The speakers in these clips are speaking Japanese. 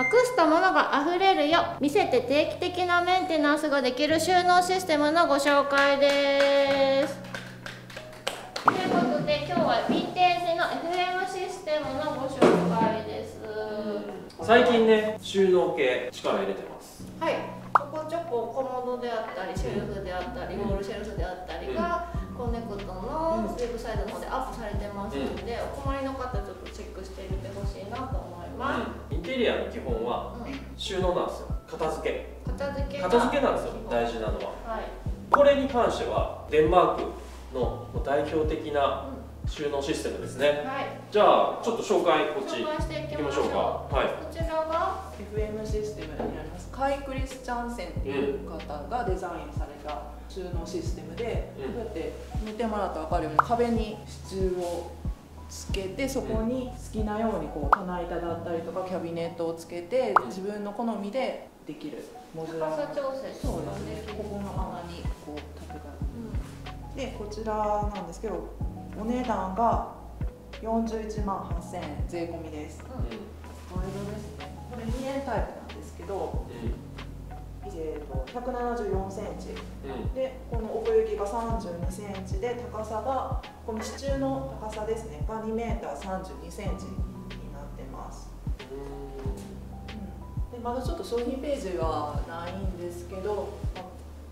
隠したものが溢れるよ。見せて定期的なメンテナンスができる収納システムのご紹介です。ということで今日はヴィンテージの FM システムのご紹介です。最近ね収納系力入れてます。はい。ちょこちょこコモドであったりシェルフであったりウォールシェルフであったりが、コネクトのウェブサイトの方でアップされてますので、お困りの方ちょっとチェックしてみてほしいなと思います、インテリアの基本はうん。収納なんですよ。片付け。片付けが片付けなんですよ。大事なのは。はい、これに関してはデンマークの代表的な収納システムですね。はい、じゃあちょっと紹介こっち紹介していきましょう行きましょうか。はい。こちらが FM システムになります。カイ・クリスチャンセンっていう方がデザインされた収納システムで、うん。こうやって見てもらったら分かるように壁に支柱をつけてそこに好きなようにこう棚板だったりとかキャビネットをつけてうん自分の好みでできるモジュラ高さー調整そうですねここの穴にこう立てたでこちらなんですけどお値段が41万8000円税込みです。うん。ワイドですね。これ2円タイプなんですけど、えー、と174センチ。うん。うんでこの奥行きが32センチで高さがこの支柱の高さですね。が2メーター32センチになってます、うん、でまだちょっと商品ページはないんですけど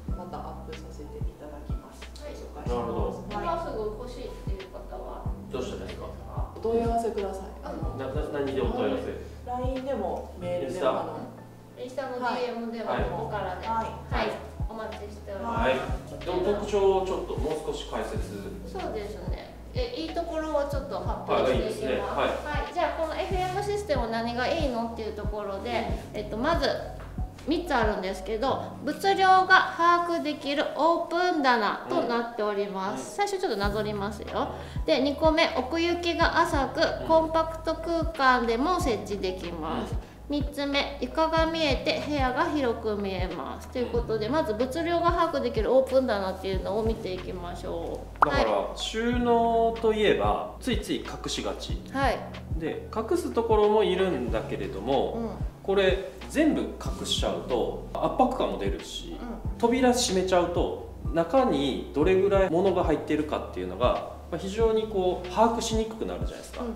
ままたアップさせていただきます。はい。紹介しなるほます、今はすぐ欲しいっていう方は？どうしたらいいですか？い、お問い合わせください。あのなな何でお問い合わせ？LINE でもメールでもあのインスタのはい。DM でもはいここからで、はい。はい、お待ちしております。はい。でも特徴をちょっともう少し解説。そうですね。え、いいところをちょっと発表していきます。はい。はい、じゃあこの FM システム何がいいのっていうところで、えっとまず3つあるんですけど物量が把握できるオープン棚となっております、最初ちょっとなぞりますよ。で2個目奥行きが浅くコンパクト空間でも設置できます、3つ目床が見えて部屋が広く見えます。ということでまず物量が把握できるオープン棚っていうのを見ていきましょう。だから収納といえばついつい隠しがち。はい、はいで隠すところもいるんだけれども、うん。これ全部隠しちゃうと圧迫感も出るし、う扉閉めちゃうと中にどれぐらい物が入っているかっていうのがまあ非常にこう把握しにくくなるじゃないですか、うんう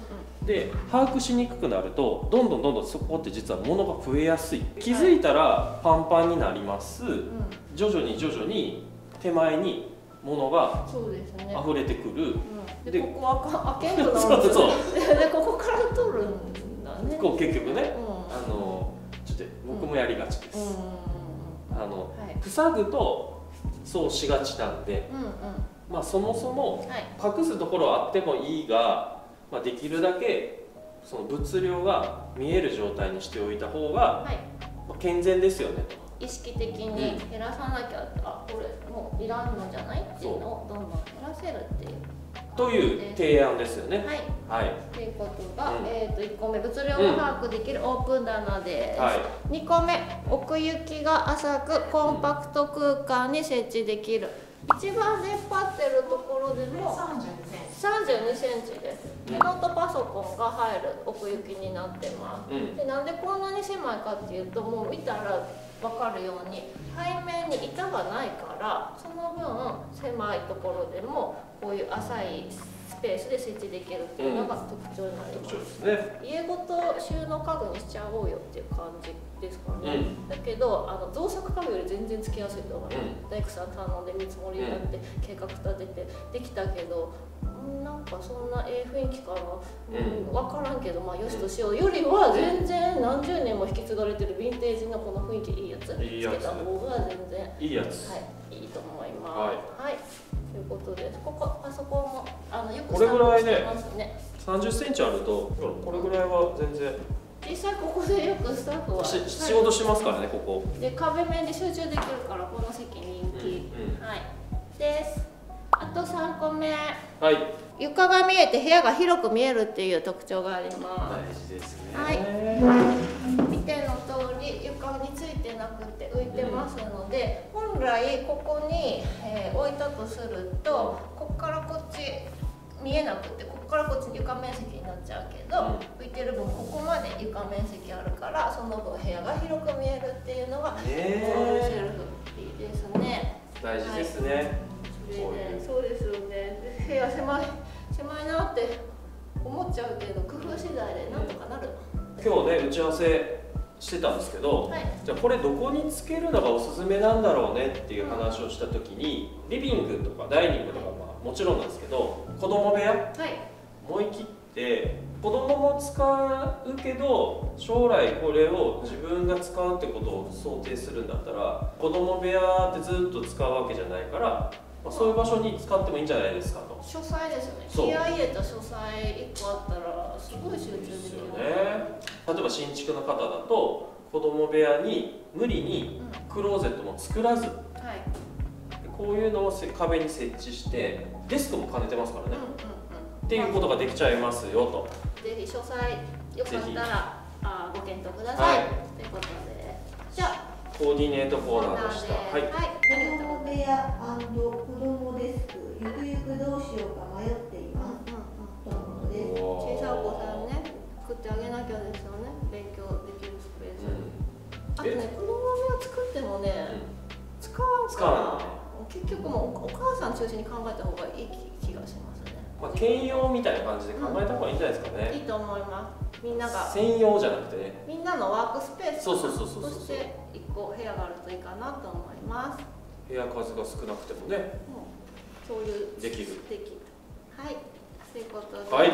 ん。で把握しにくくなるとどんどんどんどんそこって実は物が増えやすい。気づいたらパンパンになります、うん。徐々に徐々に手前に物が溢れてくる、うん、ここはか開けんくなるそうそうでここから取るんだね。こう結局ね。うん。あのちょっと僕もやりがちです、あのはい。塞ぐとそうしがちなんで、うんうんまあ、そもそもはい。隠すところはあってもいいが、まあ、できるだけその物量が見える状態にしておいた方が、健全ですよね意識的に減らさなきゃ、あこれもういらんのじゃない？っていうという提案ですよね。はい。はい。ということが、うん。えー、と1個目物量が把握できるオープン棚です、はい。2個目奥行きが浅くコンパクト空間に設置できる。一番出っ張ってるところでも32センチ32センチです。うん。でノートパソコンが入る奥行きになってます。うん。でなんでこんなに狭いかっていうともう見たら分かるように背面に板がないからその分狭いところでもこういう浅いスペースで設置できるっていうのが特徴になります。特徴ですね。家ごと収納家具にしちゃおうよっていう感じですかね、うん。だけどあの造作家具より全然つきやすいと思います、う大工さん頼んで見積もりやって、計画立ててできたけどうんなんかそんなええ雰囲気かな、うん分からんけどまあよしとしよう。よりは全然何十年も引き継がれてるヴィンテージのこの雰囲気いいやついいやつつけた方が全然いいやつ、はいいいと思い。ますはいはい、ということでここパソコンもあのよくこれぐらいねスタッフしてますね。3 0ンチあるとこれぐらいは全然。実際ここでよくスタッフは仕事しますからねここ。で壁面で集中できるからこの席人気、うん。はい。ですあと3個目。はい。床が見えて部屋が広く見えるっていう特徴がありま大事ですね。はい。す見ての通り床についてなくて浮いてますので、本来ここに、えー置いたとするとここからこっち見えなくてここからこっち床面積になっちゃうけど、浮いてる分ここまで床面積あるからそのの分部屋が広く見えるっていうのが、ねこのシルフでなんとかなる、今日ね打ち合わせしてたんですけど、はい。じゃあこれどこにつけるのがおすすめなんだろうねっていう話をした時にリビングとかダイニングとかまあもちろんなんですけど子供部屋？はい。思い切って子供も使うけど将来これを自分が使うってことを想定するんだったら子供部屋ってずっと使うわけじゃないから、まあ、そういう場所に使ってもいいんじゃないですかと。書斎ですよね。気合い入れた書斎1個あったらすごい集中例えば新築の方だと子供部屋に無理にうん。クローゼットも作らずはい。こういうのをせ壁に設置してデスクも兼ねてますからね、うんうんうん。っていうことができちゃいますよと。ぜひ書斎よかったらあご検討くださはい。いということで。じゃあコーディネートコーナーでした。はい。子供部屋子供デスク結局もうお母さん中心に考えた方がいい気がしますね、まあ、兼用みたいな感じで考えた方がいいんじゃないですかね、いいと思います。みんなが専用じゃなくてねみんなのワークスペースかなそうそうそうそうそう。として一個部屋があるといいかなと思います。部屋数が少なくてもね。もうそういうできる。できる。はい。ということで。す、はい